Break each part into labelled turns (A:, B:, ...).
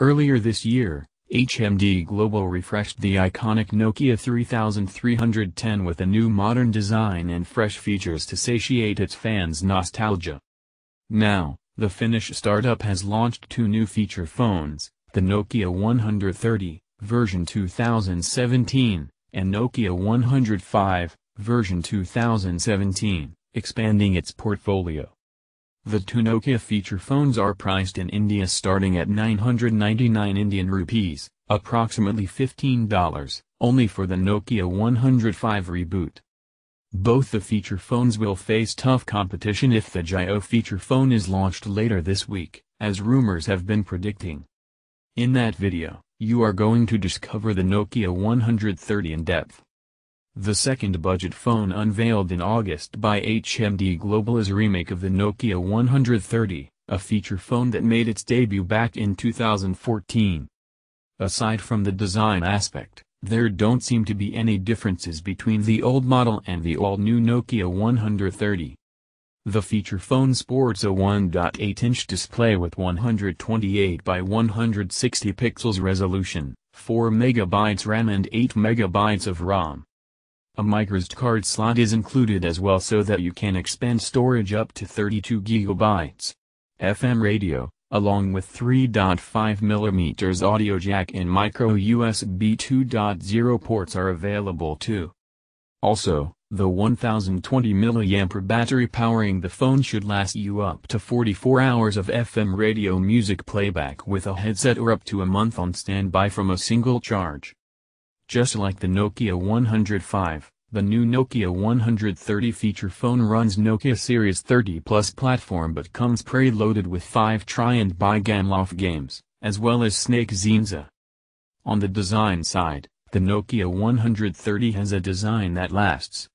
A: Earlier this year, HMD Global refreshed the iconic Nokia 3310 with a new modern design and fresh features to satiate its fans' nostalgia. Now, the Finnish startup has launched two new feature phones, the Nokia 130, version 2017, and Nokia 105, version 2017, expanding its portfolio. The two Nokia feature phones are priced in India starting at 999 Indian rupees, approximately $15, only for the Nokia 105 reboot. Both the feature phones will face tough competition if the Jio feature phone is launched later this week, as rumors have been predicting. In that video, you are going to discover the Nokia 130 in depth. The second budget phone unveiled in August by HMD Global is a remake of the Nokia 130, a feature phone that made its debut back in 2014. Aside from the design aspect, there don't seem to be any differences between the old model and the all-new Nokia 130. The feature phone sports a 1.8-inch display with 128 by 160 pixels resolution, 4 MB RAM and 8 MB of ROM. A microSD card slot is included as well so that you can expand storage up to 32 GB. FM radio, along with 3.5mm audio jack and micro USB 2.0 ports are available too. Also, the 1020 mAh battery powering the phone should last you up to 44 hours of FM radio music playback with a headset or up to a month on standby from a single charge. Just like the Nokia 105, the new Nokia 130 feature phone runs Nokia Series 30 Plus platform but comes preloaded with 5 Try and Buy Gameloft games, as well as Snake Xenzia. On the design side, the Nokia 130 has a design that lasts.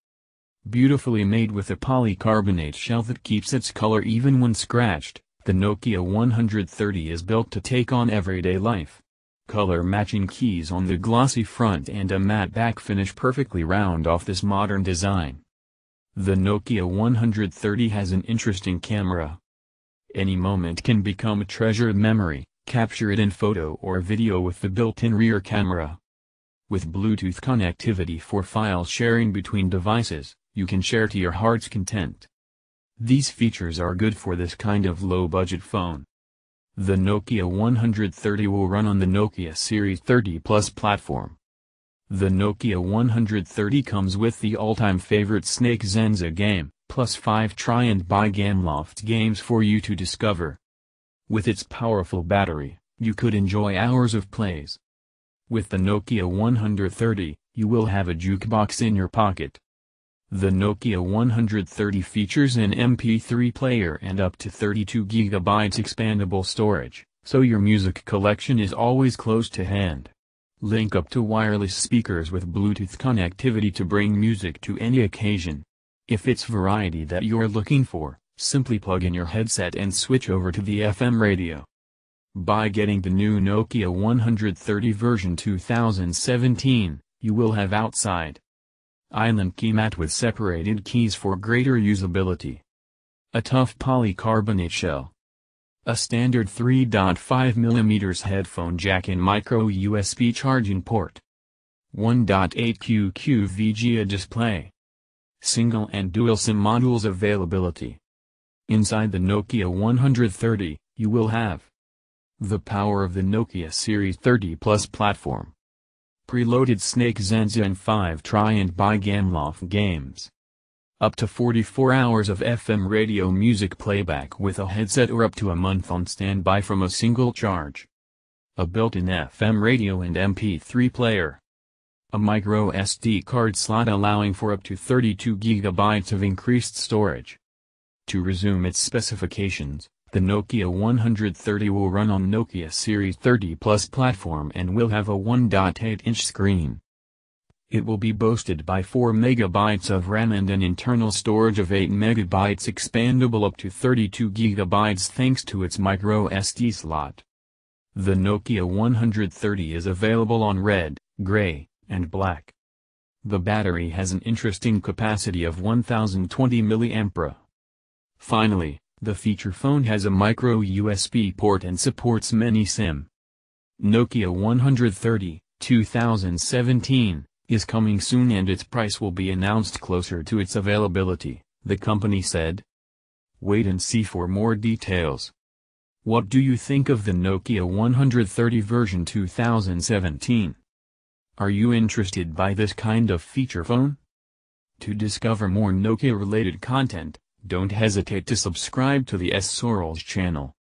A: Beautifully made with a polycarbonate shell that keeps its color even when scratched, the Nokia 130 is built to take on everyday life. Color matching keys on the glossy front and a matte back finish perfectly round off this modern design. The Nokia 130 has an interesting camera. Any moment can become a treasured memory, capture it in photo or video with the built-in rear camera. With Bluetooth connectivity for file sharing between devices, you can share to your heart's content. These features are good for this kind of low-budget phone. The Nokia 130 will run on the Nokia Series 30 Plus platform. The Nokia 130 comes with the all-time favorite Snake Xenzia game, plus 5 try and buy Gameloft games for you to discover. With its powerful battery, you could enjoy hours of plays. With the Nokia 130, you will have a jukebox in your pocket. The Nokia 130 features an MP3 player and up to 32 GB expandable storage, so your music collection is always close to hand. Link up to wireless speakers with Bluetooth connectivity to bring music to any occasion. If it's variety that you're looking for, simply plug in your headset and switch over to the FM radio. By getting the new Nokia 130 version 2017, you will have outside Island key mat with separated keys for greater usability. A tough polycarbonate shell. A standard 3.5mm headphone jack and micro USB charging port. 1.8QQ VGA display. Single and dual SIM modules availability. Inside the Nokia 130, you will have the power of the Nokia Series 30 Plus platform preloaded Snake Xenzia and 5 try and buy Gameloft games. Up to 44 hours of FM radio music playback with a headset or up to a month on standby from a single charge. A built-in FM radio and MP3 player. A micro SD card slot allowing for up to 32 GB of increased storage. To resume its specifications, the Nokia 130 will run on Nokia Series 30 Plus platform and will have a 1.8-inch screen. It will be boasted by 4 MB of RAM and an internal storage of 8 MB expandable up to 32 GB thanks to its micro SD slot. The Nokia 130 is available on red, gray, and black. The battery has an interesting capacity of 1020 mAh. Finally, the feature phone has a micro USB port and supports many SIM. Nokia 130, 2017, is coming soon and its price will be announced closer to its availability, the company said. Wait and see for more details. What do you think of the Nokia 130 version 2017? Are you interested by this kind of feature phone? To discover more Nokia-related content, don't hesitate to subscribe to the S Saurel's channel.